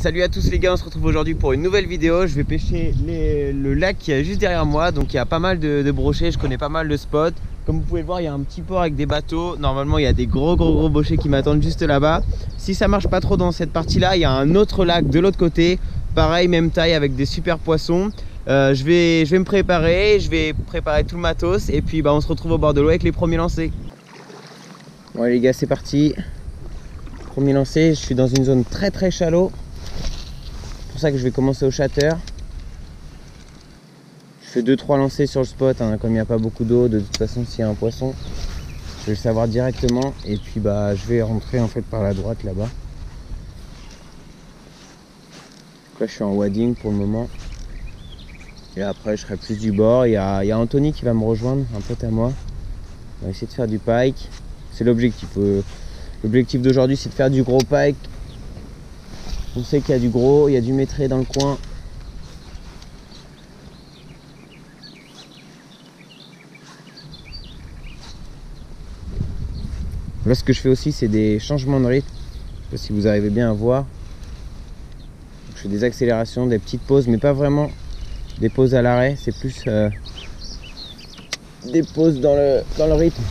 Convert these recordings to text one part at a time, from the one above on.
Salut à tous les gars, on se retrouve aujourd'hui pour une nouvelle vidéo. Je vais pêcher le lac qui est juste derrière moi. Donc il y a pas mal de, brochets, je connais pas mal de spots. Comme vous pouvez le voir, il y a un petit port avec des bateaux. Normalement, il y a des gros gros gros brochets qui m'attendent juste là-bas. Si ça marche pas trop dans cette partie-là, il y a un autre lac de l'autre côté. Pareil, même taille avec des super poissons. Euh, je, vais, me préparer, je vais préparer tout le matos et puis bah, on se retrouve au bord de l'eau avec les premiers lancers. Bon les gars, c'est parti. Premier lancé, je suis dans une zone très très shallow. Que je vais commencer au shatter. Je fais 2-3 lancers sur le spot, hein, comme il n'y a pas beaucoup d'eau, de toute façon s'il y a un poisson, je vais le savoir directement. Et puis bah je vais rentrer en fait par la droite là-bas. Là je suis en wadding pour le moment. Et après je serai plus du bord. Il y a, il y a Anthony qui va me rejoindre, un pote à moi. On va essayer de faire du pike. C'est l'objectif. Euh, l'objectif d'aujourd'hui c'est de faire du gros pike on sait qu'il y a du gros, il y a du métré dans le coin. Là, ce que je fais aussi, c'est des changements de rythme. Je sais pas si vous arrivez bien à voir. je fais des accélérations, des petites pauses, mais pas vraiment des pauses à l'arrêt. C'est plus euh, des pauses dans le, dans le rythme.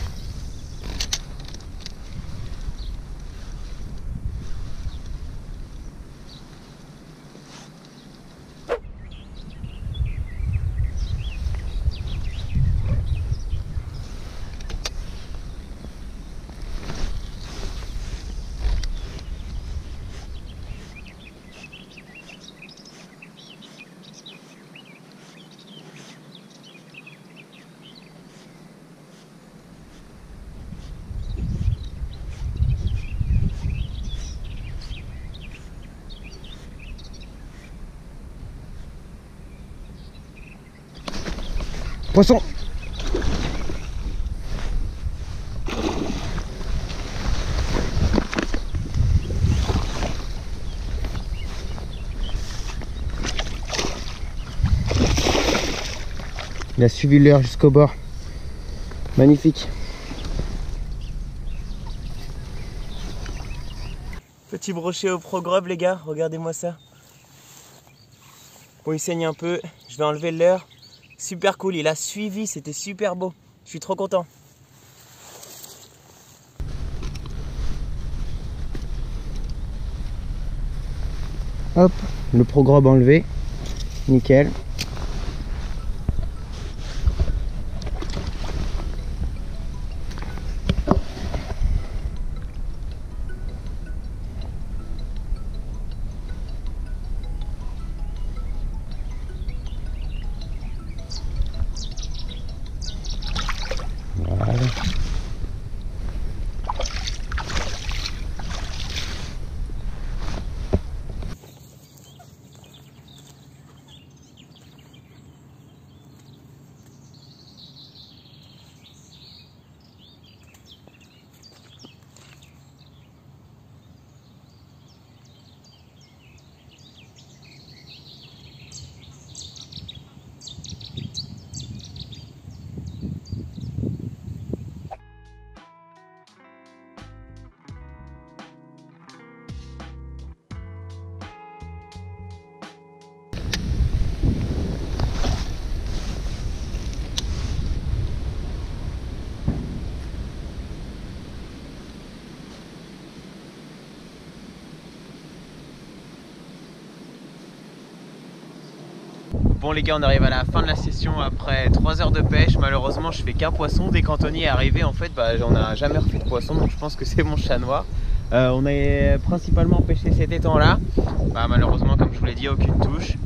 Il a suivi l'heure jusqu'au bord. Magnifique. Petit brochet au progrove les gars, regardez-moi ça. Bon il saigne un peu, je vais enlever l'heure. Super cool, il a suivi, c'était super beau. Je suis trop content. Hop, le progrobe enlevé. Nickel. Bon les gars on arrive à la fin de la session après 3 heures de pêche. Malheureusement je fais qu'un poisson. Dès qu'Anthony est arrivé en fait bah, on n'a jamais refait de poisson Donc je pense que c'est mon chat noir. Euh, On a principalement pêché cet étang là bah, Malheureusement comme je vous l'ai dit aucune touche.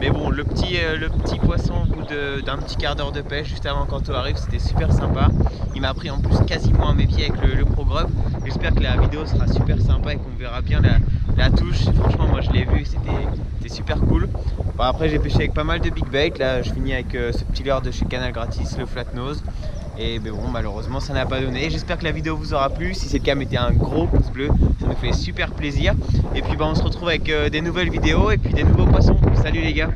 Mais bon le petit, euh, le petit poisson au bout d'un petit quart d'heure de pêche Juste avant qu'Anto arrive c'était super sympa. Il m'a pris en plus quasiment à mes pieds avec le, le Pro J'espère que la vidéo sera super sympa et qu'on verra bien la, la touche. Franchement moi je l'ai vu c'était super cool après j'ai pêché avec pas mal de big bait, là je finis avec euh, ce petit leurre de chez Canal Gratis, le flat nose. Et ben bon malheureusement ça n'a pas donné. J'espère que la vidéo vous aura plu. Si c'est le cas mettez un gros pouce bleu, ça nous fait super plaisir. Et puis bah, on se retrouve avec euh, des nouvelles vidéos et puis des nouveaux poissons. Salut les gars